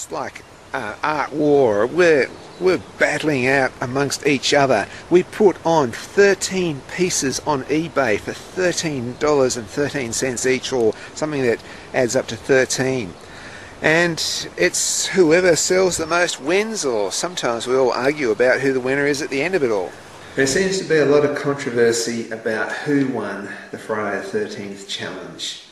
it's like uh, art war. We're we're battling out amongst each other. We put on 13 pieces on eBay for $13.13 each, or something that adds up to 13. And it's whoever sells the most wins, or sometimes we all argue about who the winner is at the end of it all. There seems to be a lot of controversy about who won the Friday the 13th challenge.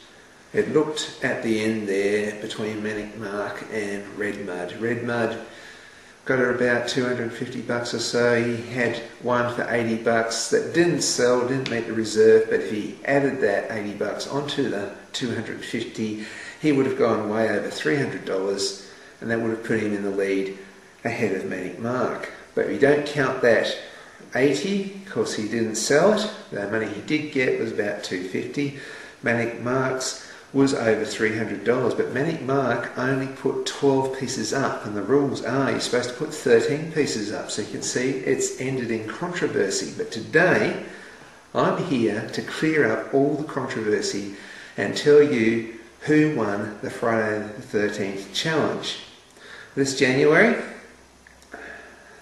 It looked at the end there between Manic Mark and Red Mud. Red Mud got her about 250 bucks or so. He had one for 80 bucks that didn't sell, didn't meet the reserve, but if he added that 80 bucks onto the 250, he would have gone way over $300 and that would have put him in the lead ahead of Manic Mark. But you don't count that 80, of course he didn't sell it, the money he did get was about 250. Manic Mark's was over $300, but Manic Mark only put 12 pieces up, and the rules are you're supposed to put 13 pieces up. So you can see it's ended in controversy. But today, I'm here to clear up all the controversy and tell you who won the Friday the 13th challenge. This January,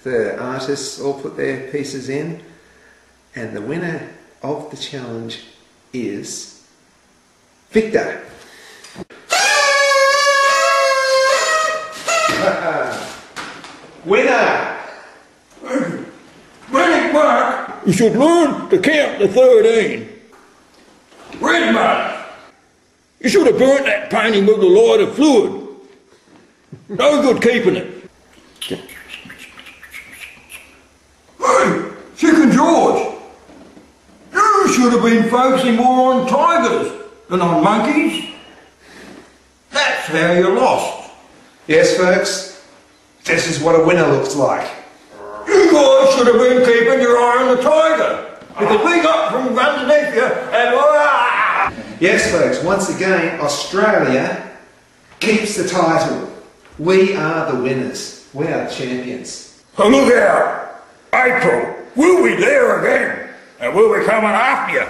the artists all put their pieces in, and the winner of the challenge is Victor. Winner! Manic Mark, you should learn to count to 13. Red Mark, you should have burnt that painting with a of fluid. No good keeping it. Hey, Chicken George, you should have been focusing more on tigers on monkeys. That's how you lost. Yes, folks, this is what a winner looks like. You guys should have been keeping your eye on the tiger. Because we got from underneath you and... Ah! Yes, folks, once again, Australia keeps the title. We are the winners. We are the champions. look out! April, we'll be there again. And we'll be coming after you.